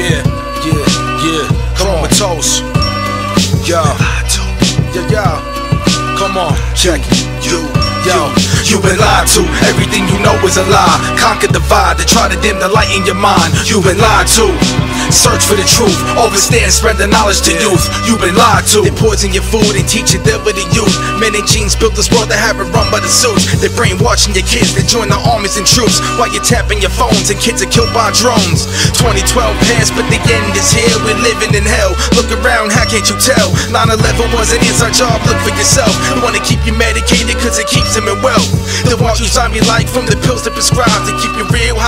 Yeah, yeah, yeah. Kromeatose. Yo, yo, yo. Come on, check it. You, yo, you've been lied to. Everything you know is a lie. Conquer the divide to try to dim the light in your mind. You've been lied to. Search for the truth, overstand, spread the knowledge to youth. You've been lied to. They poison your food and teach you devil to youth. Men in jeans built this world to have it run by the suits. They're brainwashing your kids, they join the armies and troops. While you're tapping your phones and kids are killed by drones. 2012 passed, but the end is here. We're living in hell. Look around, how can't you tell? 9 11 was an inside job, look for yourself. They wanna keep you medicated cause it keeps them in wealth. They want you zombie like from the pills they prescribe to keep you real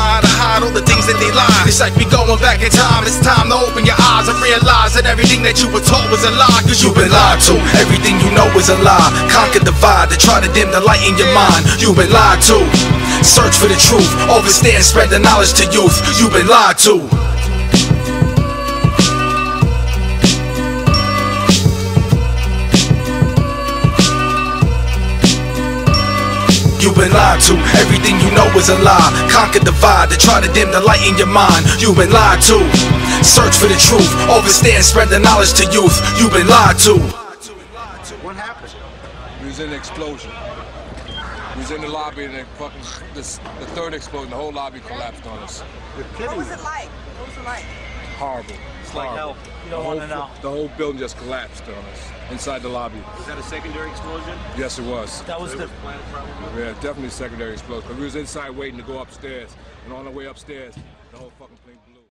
they lie. It's like we going back in time, it's time to open your eyes and realize that everything that you were taught was a lie. Cause you've been lied to, everything you know is a lie. Conquer the divide to try to dim the light in your mind. You've been lied to. Search for the truth, overstand, spread the knowledge to youth. You've been lied to. You've been lied to, everything you know is a lie. Conquer the divide to try to dim the light in your mind. You've been lied to. Search for the truth, overstand, spread the knowledge to youth. You've been lied to. What happened? We was in an explosion. We was in the lobby and fucking this, the third explosion, the whole lobby collapsed on us. What was it like? What was it like? Horrible. It's like hell. You don't want to know. The whole building just collapsed on us inside the lobby. Was that a secondary explosion? Yes, it was. That was It the. was planted probably. Yeah, definitely secondary explosion. 'Cause we was inside waiting to go upstairs, and on the way upstairs, the whole fucking place.